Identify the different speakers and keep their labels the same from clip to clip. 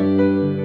Speaker 1: Música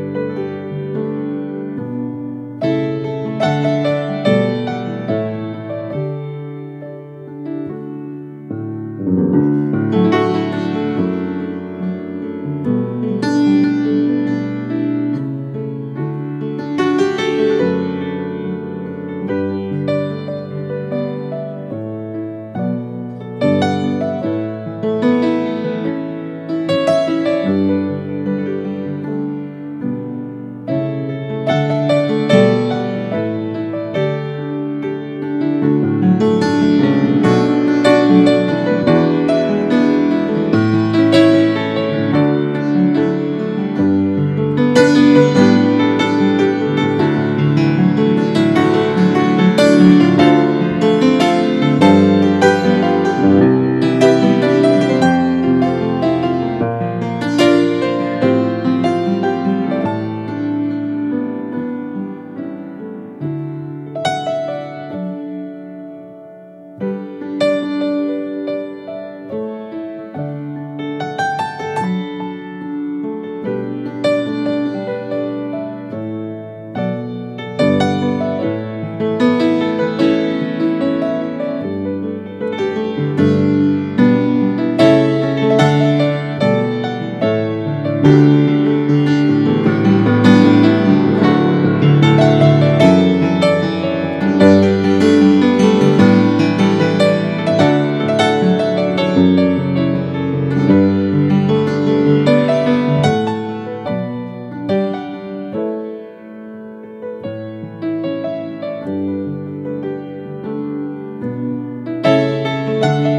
Speaker 1: you